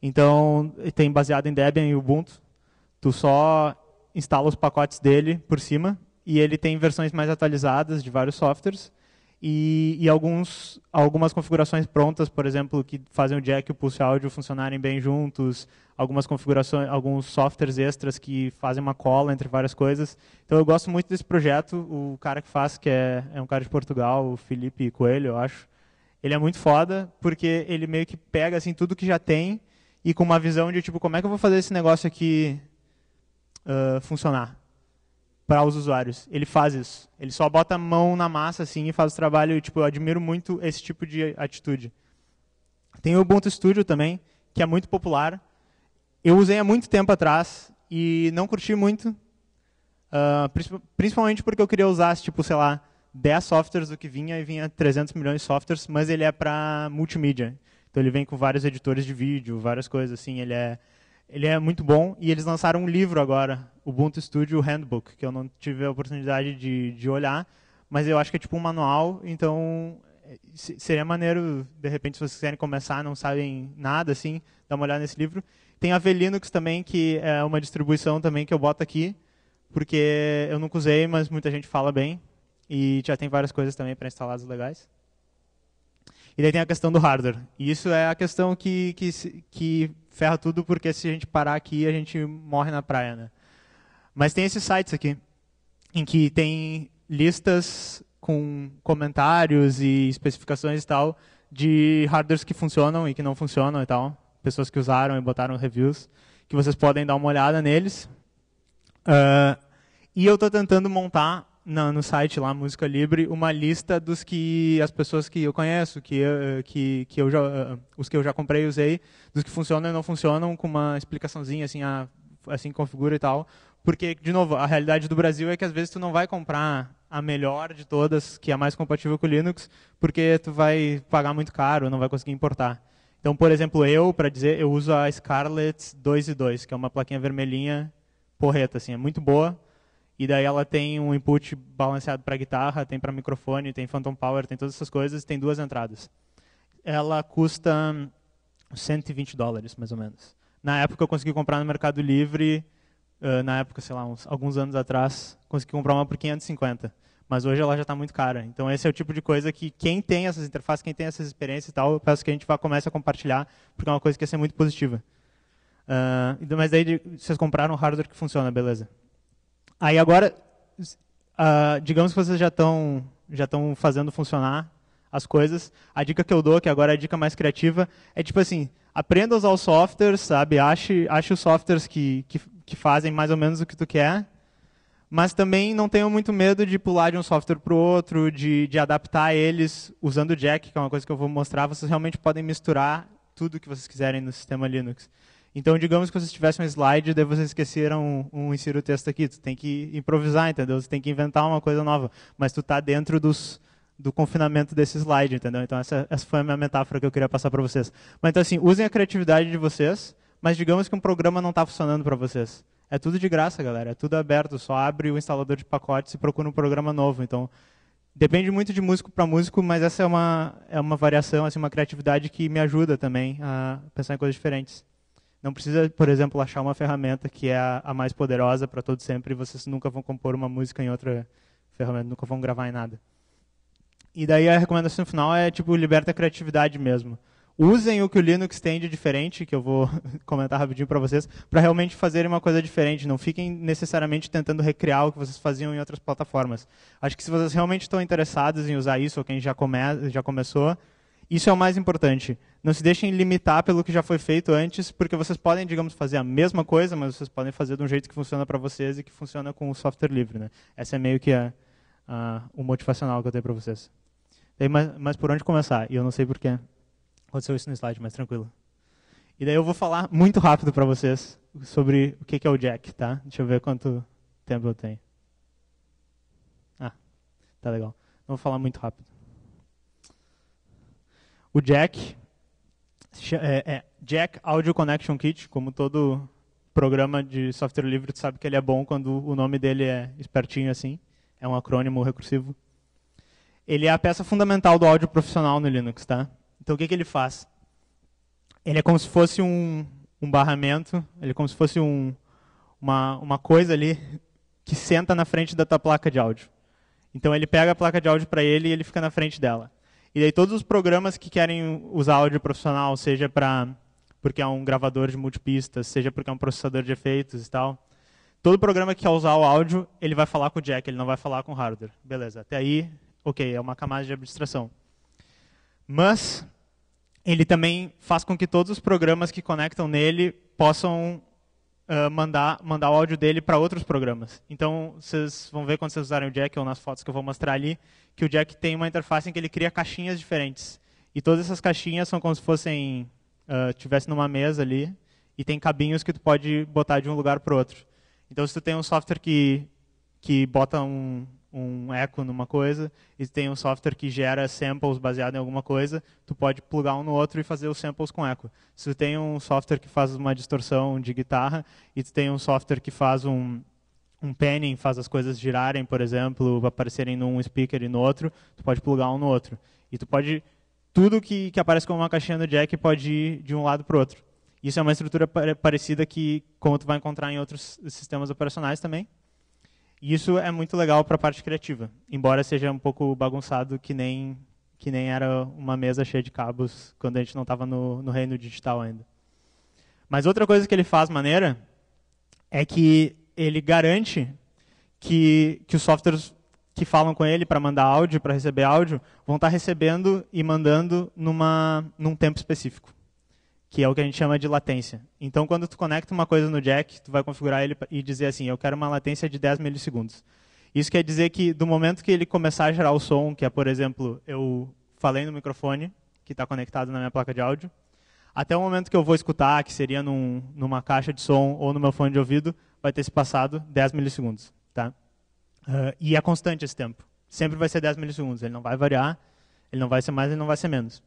Speaker 1: Então, tem baseado em Debian e Ubuntu. Tu só instala os pacotes dele por cima e ele tem versões mais atualizadas de vários softwares e, e, alguns, algumas configurações prontas, por exemplo, que fazem o jack e o pulse áudio funcionarem bem juntos, algumas configurações, alguns softwares extras que fazem uma cola entre várias coisas. Então eu gosto muito desse projeto. O cara que faz, que é, é um cara de Portugal, o Felipe Coelho, eu acho. Ele é muito foda porque ele meio que pega assim tudo que já tem e com uma visão de tipo como é que eu vou fazer esse negócio aqui uh, funcionar para os usuários. Ele faz isso. Ele só bota a mão na massa assim e faz o trabalho. E, tipo, eu admiro muito esse tipo de atitude. Tem o Ubuntu Studio também, que é muito popular. Eu usei há muito tempo atrás e não curti muito, uh, principalmente porque eu queria usar, tipo, sei lá, 10 softwares do que vinha e vinha 300 milhões de softwares, mas ele é para multimídia. Então ele vem com vários editores de vídeo, várias coisas assim. Ele é ele é muito bom e eles lançaram um livro agora, Ubuntu Studio Handbook, que eu não tive a oportunidade de, de olhar, mas eu acho que é tipo um manual, então seria maneiro, de repente, se vocês quiserem começar, não sabem nada, assim, dar uma olhada nesse livro. Tem a Velinux também, que é uma distribuição também que eu boto aqui, porque eu nunca usei, mas muita gente fala bem. E já tem várias coisas também para instaladas legais. E daí tem a questão do hardware. E isso é a questão que, que, que ferra tudo, porque se a gente parar aqui, a gente morre na praia. Né? Mas tem esses sites aqui, em que tem listas com comentários e especificações e tal, de hardwares que funcionam e que não funcionam e tal. Pessoas que usaram e botaram reviews, que vocês podem dar uma olhada neles. Uh, e eu estou tentando montar no, no site lá, Música Livre, uma lista dos que as pessoas que eu conheço, que, uh, que, que eu já, uh, os que eu já comprei e usei, dos que funcionam e não funcionam, com uma explicaçãozinha assim, ah, assim configura e tal. Porque, de novo, a realidade do Brasil é que às vezes tu não vai comprar a melhor de todas, que é a mais compatível com o Linux, porque tu vai pagar muito caro, não vai conseguir importar. Então, por exemplo, eu, para dizer, eu uso a Scarlett 2 e 2, que é uma plaquinha vermelhinha porreta, assim, é muito boa, e daí ela tem um input balanceado para guitarra, tem para microfone, tem phantom power, tem todas essas coisas, tem duas entradas. Ela custa 120 dólares, mais ou menos. Na época eu consegui comprar no Mercado Livre, na época, sei lá, uns, alguns anos atrás, consegui comprar uma por 550. Mas hoje ela já está muito cara. Então esse é o tipo de coisa que quem tem essas interfaces, quem tem essas experiências e tal, eu peço que a gente vá comece a compartilhar, porque é uma coisa que ia ser muito positiva. Uh, mas daí vocês compraram um hardware que funciona, beleza. Aí agora, uh, digamos que vocês já estão já estão fazendo funcionar as coisas. A dica que eu dou, que agora é a dica mais criativa, é tipo assim, aprenda a usar os softwares, sabe? Ache, ache os softwares que, que, que fazem mais ou menos o que tu quer, mas também não tenham muito medo de pular de um software para o outro, de, de adaptar eles usando o Jack, que é uma coisa que eu vou mostrar. Vocês realmente podem misturar tudo que vocês quiserem no sistema Linux. Então, digamos que vocês tivessem um slide, daí vocês esqueceram um, um insiro texto aqui. Tu tem que improvisar, entendeu? Você tem que inventar uma coisa nova. Mas tu está dentro dos, do confinamento desse slide, entendeu? Então, essa, essa foi a minha metáfora que eu queria passar para vocês. Mas, então, assim, usem a criatividade de vocês, mas digamos que um programa não está funcionando para vocês. É tudo de graça, galera. É tudo aberto. Só abre o instalador de pacotes e procura um programa novo. Então, depende muito de músico para músico, mas essa é uma, é uma variação, assim, uma criatividade que me ajuda também a pensar em coisas diferentes. Não precisa, por exemplo, achar uma ferramenta que é a, a mais poderosa para todo sempre e vocês nunca vão compor uma música em outra ferramenta, nunca vão gravar em nada. E daí a recomendação final é tipo liberta a criatividade mesmo. Usem o que o Linux tem de diferente, que eu vou comentar rapidinho para vocês, para realmente fazerem uma coisa diferente. Não fiquem necessariamente tentando recriar o que vocês faziam em outras plataformas. Acho que se vocês realmente estão interessados em usar isso, ou quem já, come já começou, isso é o mais importante. Não se deixem limitar pelo que já foi feito antes, porque vocês podem, digamos, fazer a mesma coisa, mas vocês podem fazer de um jeito que funciona para vocês e que funciona com o software livre. Né? Essa é meio que a, a, o motivacional que eu tenho para vocês. Mas, mas por onde começar? E eu não sei porquê. Aconteceu isso no slide, mas tranquilo. E daí eu vou falar muito rápido para vocês sobre o que é o Jack, tá? Deixa eu ver quanto tempo eu tenho. Ah, tá legal. Vou falar muito rápido. O Jack é, é, Jack Audio Connection Kit, como todo programa de software livre, tu sabe que ele é bom quando o nome dele é espertinho assim, é um acrônimo recursivo. Ele é a peça fundamental do áudio profissional no Linux, tá? Então o que, que ele faz? Ele é como se fosse um, um barramento, ele é como se fosse um, uma, uma coisa ali que senta na frente da tua placa de áudio. Então ele pega a placa de áudio para ele e ele fica na frente dela. E daí todos os programas que querem usar áudio profissional, seja para porque é um gravador de multipistas, seja porque é um processador de efeitos e tal, todo programa que quer usar o áudio, ele vai falar com o jack, ele não vai falar com o hardware. Beleza, até aí, ok, é uma camada de abstração. Mas ele também faz com que todos os programas que conectam nele possam uh, mandar, mandar o áudio dele para outros programas. Então, vocês vão ver quando vocês usarem o Jack ou nas fotos que eu vou mostrar ali, que o Jack tem uma interface em que ele cria caixinhas diferentes. E todas essas caixinhas são como se fossem uh, tivesse numa mesa ali e tem cabinhos que tu pode botar de um lugar para outro. Então, se tu tem um software que que bota um, um eco numa coisa e tem um software que gera samples baseado em alguma coisa, tu pode plugar um no outro e fazer os samples com eco. Se tu tem um software que faz uma distorção de guitarra e tu tem um software que faz um, um panning, faz as coisas girarem, por exemplo, aparecerem num speaker e no outro, tu pode plugar um no outro. E tu pode tudo que, que aparece como uma caixinha no jack pode ir de um lado para o outro. Isso é uma estrutura parecida que como tu vai encontrar em outros sistemas operacionais também. E isso é muito legal para a parte criativa, embora seja um pouco bagunçado que nem que nem era uma mesa cheia de cabos quando a gente não estava no, no reino digital ainda. Mas outra coisa que ele faz maneira é que ele garante que, que os softwares que falam com ele para mandar áudio, para receber áudio, vão estar tá recebendo e mandando numa, num tempo específico, que é o que a gente chama de latência. Então, quando tu conecta uma coisa no jack, tu vai configurar ele e dizer assim, eu quero uma latência de 10 milissegundos. Isso quer dizer que do momento que ele começar a gerar o som, que é, por exemplo, eu falei no microfone, que está conectado na minha placa de áudio, até o momento que eu vou escutar, que seria num, numa caixa de som ou no meu fone de ouvido, vai ter se passado 10 milissegundos. Tá? Uh, e é constante esse tempo. Sempre vai ser 10 milissegundos. Ele não vai variar, ele não vai ser mais, ele não vai ser menos.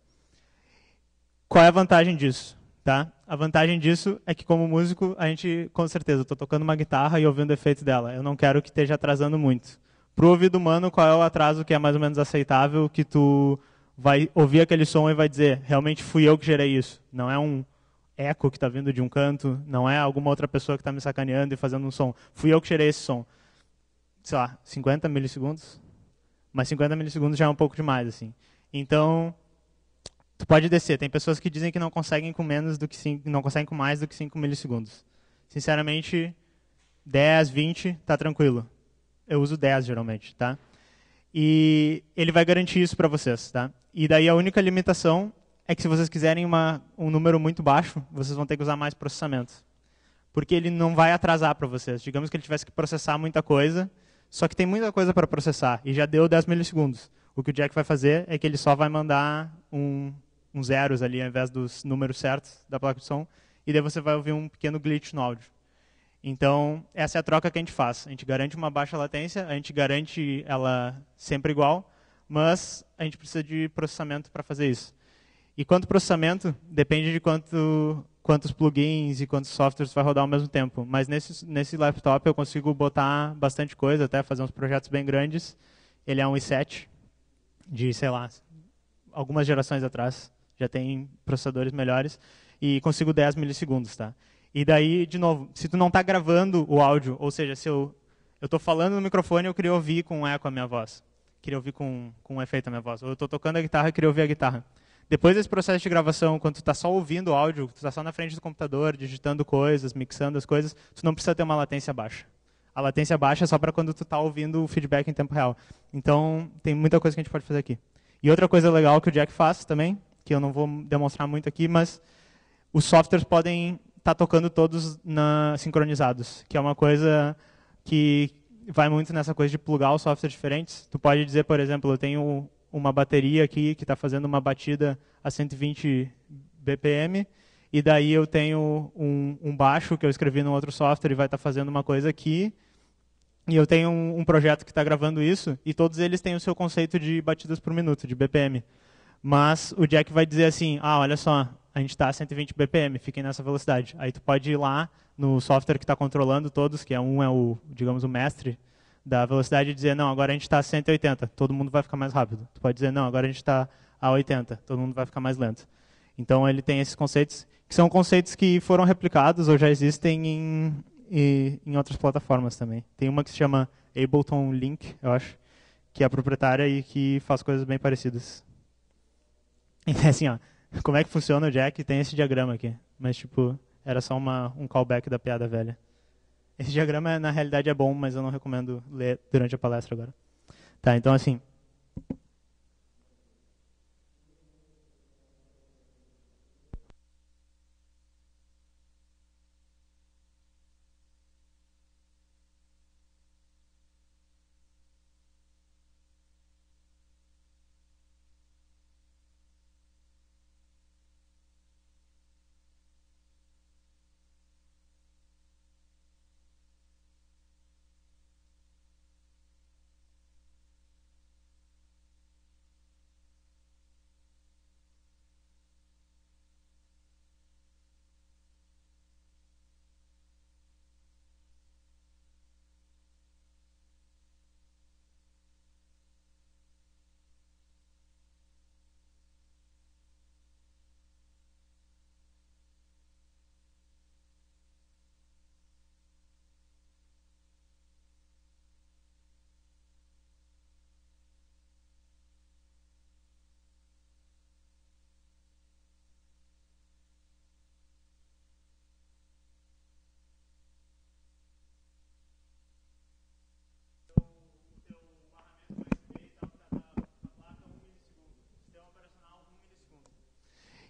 Speaker 1: Qual é a vantagem disso? Tá? A vantagem disso é que, como músico, a gente, com certeza, estou tocando uma guitarra e ouvindo o efeito dela. Eu não quero que esteja atrasando muito. Para o ouvido humano, qual é o atraso que é mais ou menos aceitável, que tu vai ouvir aquele som e vai dizer, realmente fui eu que gerei isso. Não é um eco que está vindo de um canto, não é alguma outra pessoa que está me sacaneando e fazendo um som. Fui eu que gerei esse som sei lá, 50 milissegundos. Mas 50 milissegundos já é um pouco demais, assim. Então, tu pode descer. Tem pessoas que dizem que não conseguem com menos do que 5, não conseguem com mais do que 5 milissegundos. Sinceramente, 10, 20, tá tranquilo. Eu uso 10 geralmente, tá? E ele vai garantir isso para vocês, tá? E daí a única limitação é que se vocês quiserem uma, um número muito baixo, vocês vão ter que usar mais processamento. Porque ele não vai atrasar para vocês. Digamos que ele tivesse que processar muita coisa, só que tem muita coisa para processar e já deu 10 milissegundos. O que o Jack vai fazer é que ele só vai mandar um, um zeros ali ao invés dos números certos da placa de som e daí você vai ouvir um pequeno glitch no áudio. Então, essa é a troca que a gente faz. A gente garante uma baixa latência, a gente garante ela sempre igual, mas a gente precisa de processamento para fazer isso. E quanto processamento, depende de quanto quantos plugins e quantos softwares vai rodar ao mesmo tempo. Mas nesse, nesse laptop eu consigo botar bastante coisa, até fazer uns projetos bem grandes. Ele é um i7 de, sei lá, algumas gerações atrás. Já tem processadores melhores. E consigo 10 milissegundos, tá? E daí, de novo, se tu não está gravando o áudio, ou seja, se eu estou falando no microfone, eu queria ouvir com eco a minha voz. Queria ouvir com, com um efeito a minha voz. Ou eu estou tocando a guitarra, queria ouvir a guitarra. Depois desse processo de gravação, quando tu está só ouvindo o áudio, tu está só na frente do computador, digitando coisas, mixando as coisas, tu não precisa ter uma latência baixa. A latência baixa é só para quando tu está ouvindo o feedback em tempo real. Então, tem muita coisa que a gente pode fazer aqui. E outra coisa legal que o Jack faz também, que eu não vou demonstrar muito aqui, mas os softwares podem estar tá tocando todos na, sincronizados, que é uma coisa que vai muito nessa coisa de plugar os softwares diferentes. Tu pode dizer, por exemplo, eu tenho uma bateria aqui que está fazendo uma batida a 120 BPM, e daí eu tenho um, um, baixo que eu escrevi num outro software e vai estar tá fazendo uma coisa aqui, e eu tenho um, um projeto que está gravando isso, e todos eles têm o seu conceito de batidas por minuto, de BPM. Mas o Jack vai dizer assim, ah, olha só, a gente está a 120 BPM, fiquem nessa velocidade. Aí tu pode ir lá no software que está controlando todos, que é um é o, digamos, o mestre da velocidade e dizer, não, agora a gente está a 180, todo mundo vai ficar mais rápido. Tu pode dizer, não, agora a gente está a 80, todo mundo vai ficar mais lento. Então ele tem esses conceitos, que são conceitos que foram replicados ou já existem em, em, outras plataformas também. Tem uma que se chama Ableton Link, eu acho, que é proprietária e que faz coisas bem parecidas. E assim, ó, como é que funciona o Jack? Tem esse diagrama aqui, mas tipo, era só uma, um callback da piada velha. Esse diagrama, na realidade, é bom, mas eu não recomendo ler durante a palestra agora. Tá, então, assim,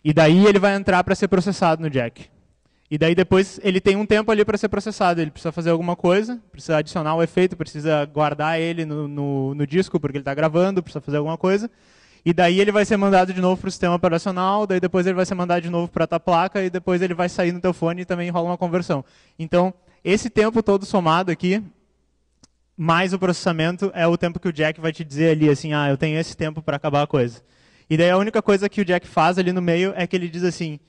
Speaker 1: E daí ele vai entrar para ser processado no jack. E daí depois ele tem um tempo ali para ser processado. Ele precisa fazer alguma coisa, precisa adicionar o efeito, precisa guardar ele no, no, no disco porque ele está gravando, precisa fazer alguma coisa. E daí ele vai ser mandado de novo para o sistema operacional, daí depois ele vai ser mandado de novo para a placa e depois ele vai sair no teu fone e também rola uma conversão. Então, esse tempo todo somado aqui, mais o processamento, é o tempo que o Jack vai te dizer ali, assim, ah, eu tenho esse tempo para acabar a coisa. E daí a única coisa que o Jack faz ali no meio é que ele diz assim,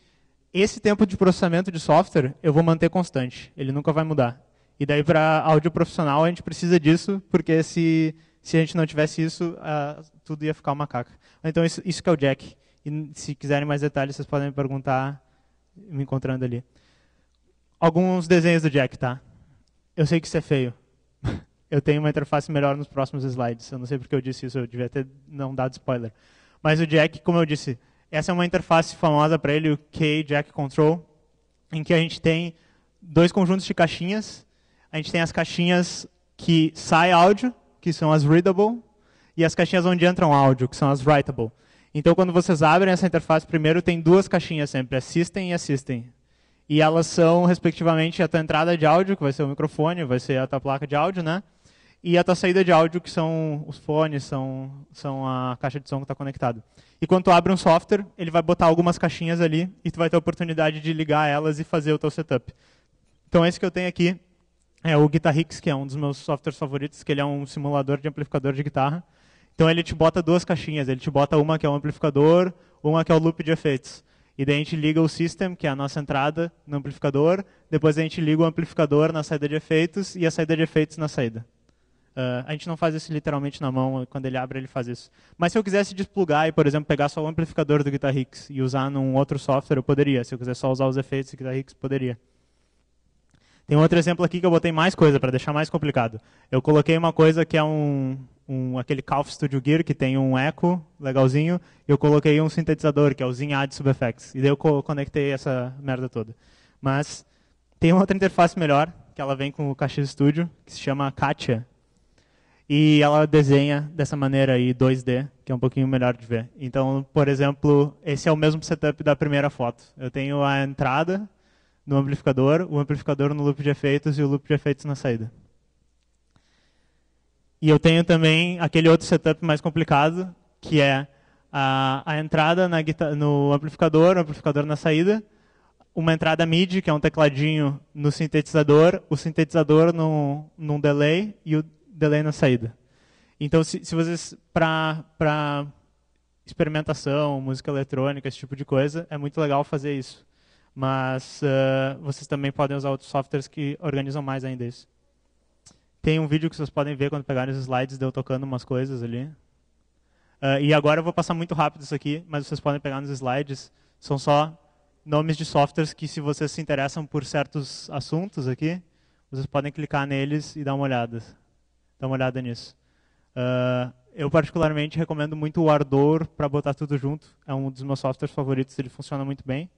Speaker 1: esse tempo de processamento de software eu vou manter constante, ele nunca vai mudar. E daí para áudio profissional a gente precisa disso, porque se, se a gente não tivesse isso, uh, tudo ia ficar uma caca. Então isso, isso que é o Jack. E se quiserem mais detalhes, vocês podem me perguntar me encontrando ali. Alguns desenhos do Jack, tá? Eu sei que isso é feio. eu tenho uma interface melhor nos próximos slides. Eu não sei porque eu disse isso, eu devia ter não dado spoiler. Mas o Jack, como eu disse, essa é uma interface famosa para ele, o Key Jack Control, em que a gente tem dois conjuntos de caixinhas. A gente tem as caixinhas que sai áudio, que são as readable, e as caixinhas onde entram áudio, que são as writable. Então, quando vocês abrem essa interface, primeiro tem duas caixinhas sempre, a System e a System. E elas são, respectivamente, a tua entrada de áudio, que vai ser o microfone, vai ser a tua placa de áudio, né? E a tua saída de áudio, que são os fones, são, são a caixa de som que está conectado. E quando tu abre um software, ele vai botar algumas caixinhas ali e tu vai ter a oportunidade de ligar elas e fazer o teu setup. Então esse que eu tenho aqui é o Guitarrix, que é um dos meus softwares favoritos, que ele é um simulador de amplificador de guitarra. Então ele te bota duas caixinhas, ele te bota uma que é o amplificador, uma que é o loop de efeitos. E daí a gente liga o system, que é a nossa entrada no amplificador, depois a gente liga o amplificador na saída de efeitos e a saída de efeitos na saída. Uh, a gente não faz isso literalmente na mão, quando ele abre ele faz isso. Mas se eu quisesse desplugar e, por exemplo, pegar só o amplificador do Guitarrix e usar num outro software, eu poderia. Se eu quiser só usar os efeitos do Guitarrix, poderia. Tem outro exemplo aqui que eu botei mais coisa, para deixar mais complicado. Eu coloquei uma coisa que é um, um aquele Calf Studio Gear, que tem um eco legalzinho, e eu coloquei um sintetizador, que é o Zinad SubFX. E daí eu conectei essa merda toda. Mas tem uma outra interface melhor, que ela vem com o KX Studio, que se chama Katia e ela desenha dessa maneira aí 2D, que é um pouquinho melhor de ver. Então, por exemplo, esse é o mesmo setup da primeira foto. Eu tenho a entrada no amplificador, o amplificador no loop de efeitos e o loop de efeitos na saída. E eu tenho também aquele outro setup mais complicado, que é a, a entrada na, no amplificador, o amplificador na saída, uma entrada MIDI, que é um tecladinho no sintetizador, o sintetizador no, num delay e o delay na saída. Então, se, se vocês, para experimentação, música eletrônica, esse tipo de coisa, é muito legal fazer isso. Mas uh, vocês também podem usar outros softwares que organizam mais ainda isso. Tem um vídeo que vocês podem ver quando pegarem os slides de eu tocando umas coisas ali. Uh, e agora eu vou passar muito rápido isso aqui, mas vocês podem pegar nos slides. São só nomes de softwares que, se vocês se interessam por certos assuntos aqui, vocês podem clicar neles e dar uma olhada. Dá uma olhada nisso. Uh, eu particularmente recomendo muito o Ardor para botar tudo junto. É um dos meus softwares favoritos, ele funciona muito bem.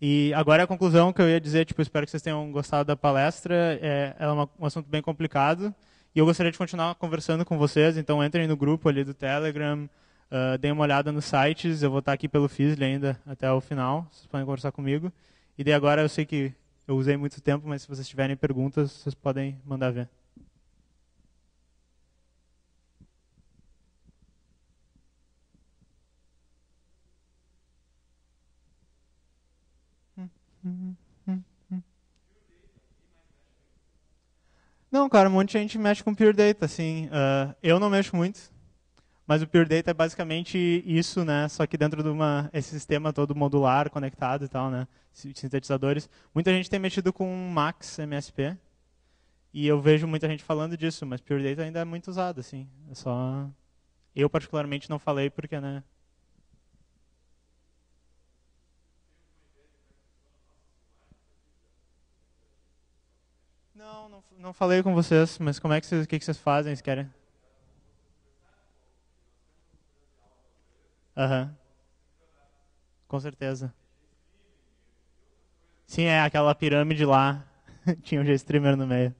Speaker 1: E agora a conclusão que eu ia dizer, tipo, espero que vocês tenham gostado da palestra. É, é uma, um assunto bem complicado e eu gostaria de continuar conversando com vocês. Então entrem no grupo ali do Telegram, uh, deem uma olhada nos sites. Eu vou estar aqui pelo Fizzly ainda até o final. Vocês podem conversar comigo. E daí agora eu sei que eu usei muito tempo, mas se vocês tiverem perguntas, vocês podem mandar ver. Não, cara, um monte de gente mexe com Pure Data, assim. Uh, eu não mexo muito, mas o Pure Data é basicamente isso, né? Só que dentro de uma, esse sistema todo modular, conectado e tal, né? Sintetizadores. Muita gente tem mexido com Max MSP, e eu vejo muita gente falando disso, mas Pure Data ainda é muito usado, assim. É só... Eu, particularmente, não falei porque, né? Não, não, não falei com vocês, mas como é que vocês, que, que vocês fazem? Vocês querem? Aham. Uhum. Com certeza. Sim, é aquela pirâmide lá. Tinha um G-Streamer no meio.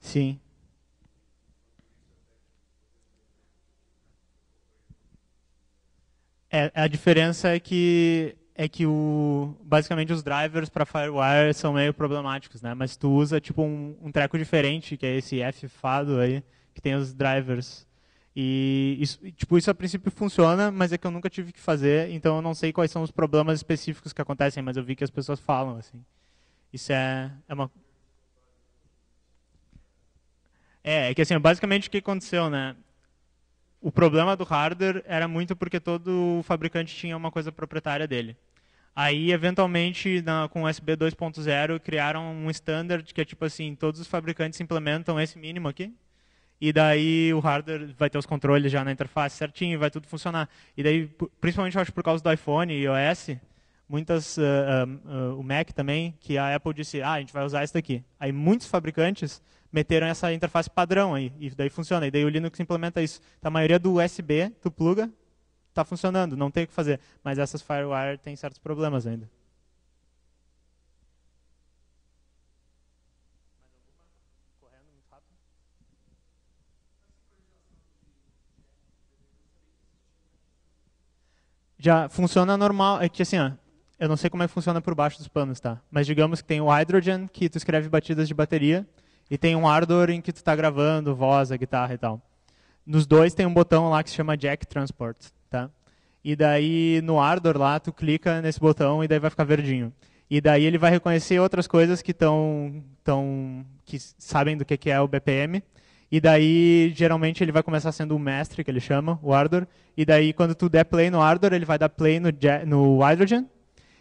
Speaker 1: Sim. É, a diferença é que é que o, basicamente os drivers para FireWire são meio problemáticos, né? Mas tu usa tipo um, um treco diferente, que é esse F fado aí, que tem os drivers. E isso, tipo, isso a princípio funciona, mas é que eu nunca tive que fazer, então eu não sei quais são os problemas específicos que acontecem, mas eu vi que as pessoas falam assim. Isso é, é uma É, é que assim, basicamente o que aconteceu, né? O problema do hardware era muito porque todo fabricante tinha uma coisa proprietária dele. Aí, eventualmente, na, com USB 2.0, criaram um standard que é tipo assim, todos os fabricantes implementam esse mínimo aqui, e daí o hardware vai ter os controles já na interface certinho, vai tudo funcionar. E daí, principalmente, eu acho por causa do iPhone e iOS, muitas, uh, uh, uh, o Mac também, que a Apple disse, ah, a gente vai usar isso daqui. Aí muitos fabricantes meteram essa interface padrão aí, e daí funciona. E daí o Linux implementa isso. Então, a maioria do USB, tu pluga, está funcionando, não tem o que fazer. Mas essas FireWire têm certos problemas ainda. Já funciona normal, é que assim, ó, eu não sei como é que funciona por baixo dos panos, tá? Mas digamos que tem o Hydrogen, que tu escreve batidas de bateria, e tem um Ardor em que tu está gravando voz, a guitarra e tal. Nos dois tem um botão lá que se chama Jack Transport, tá? E daí no Ardor lá tu clica nesse botão e daí vai ficar verdinho. E daí ele vai reconhecer outras coisas que estão tão, que sabem do que que é o BPM. E daí geralmente ele vai começar sendo o mestre que ele chama, o Ardor. E daí quando tu der play no Ardor, ele vai dar play no, no Hydrogen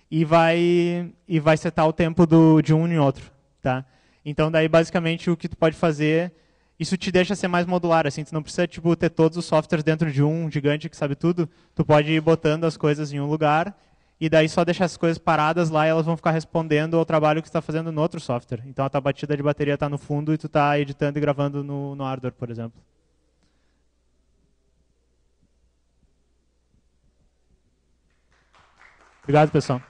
Speaker 1: e vai e vai setar o tempo do, de um em outro, tá? Então, daí, basicamente, o que tu pode fazer, isso te deixa ser mais modular, assim, tu não precisa, tipo, ter todos os softwares dentro de um gigante que sabe tudo, tu pode ir botando as coisas em um lugar, e daí só deixar as coisas paradas lá e elas vão ficar respondendo ao trabalho que está fazendo no outro software. Então, a tua batida de bateria está no fundo e tu está editando e gravando no, no Ardor, por exemplo. Obrigado, pessoal.